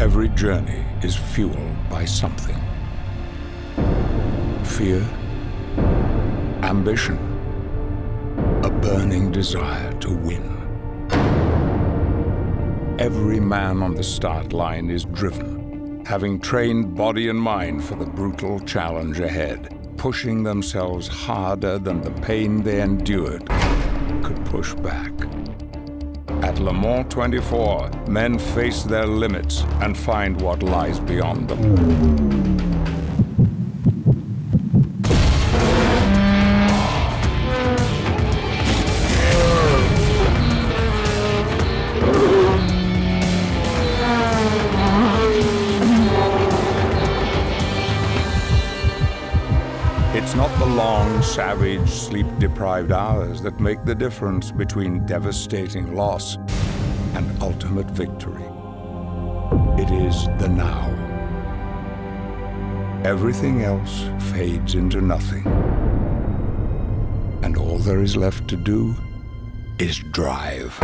Every journey is fueled by something fear, ambition, a burning desire to win. Every man on the start line is driven, having trained body and mind for the brutal challenge ahead, pushing themselves harder than the pain they endured could push back. At Le Mans 24, men face their limits and find what lies beyond them. It's not the long, savage, sleep-deprived hours that make the difference between devastating loss and ultimate victory. It is the now. Everything else fades into nothing. And all there is left to do is drive.